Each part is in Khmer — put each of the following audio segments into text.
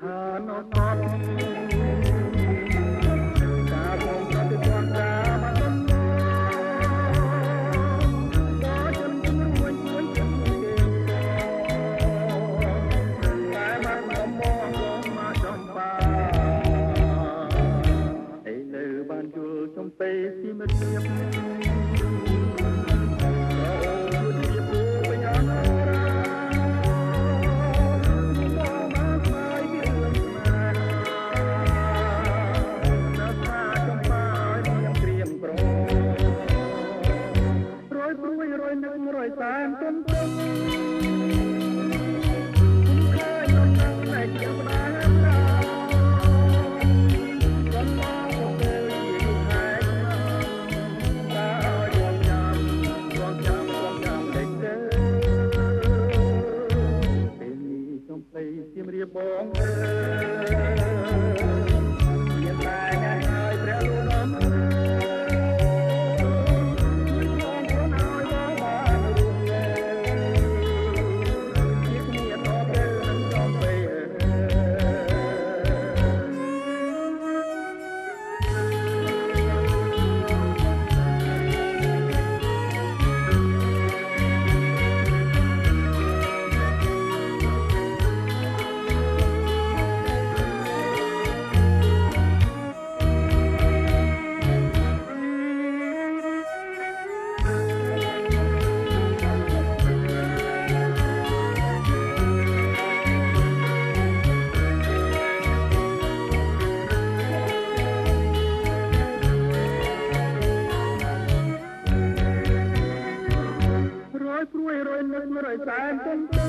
ឋានបត់ការបងកាត់ទៅតាមបានយល់ចំពេលពីមិត្តភាព 130ទុនទុនខើញនឹងតែចាប់បានរៀបបង រឲ្យតែទុំទុ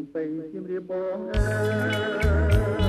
ំពេលជំរាបបងអើយ